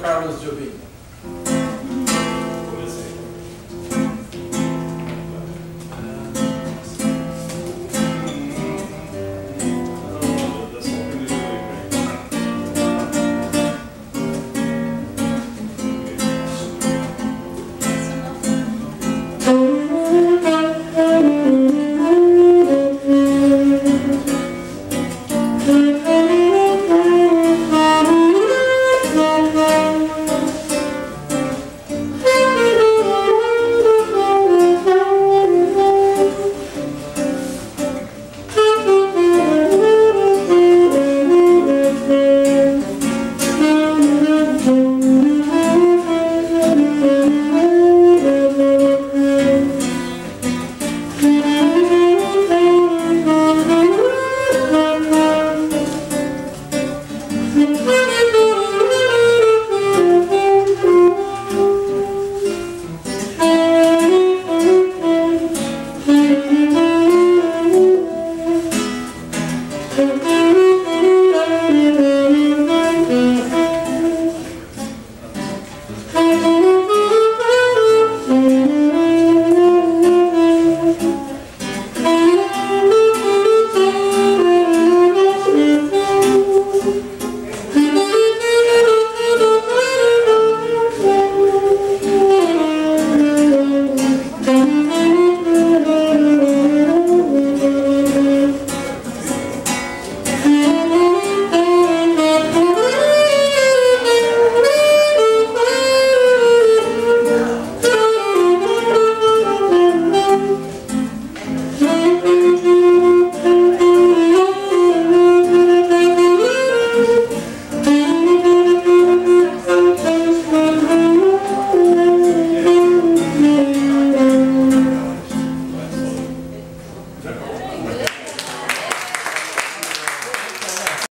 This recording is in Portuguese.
Carlos Jobim.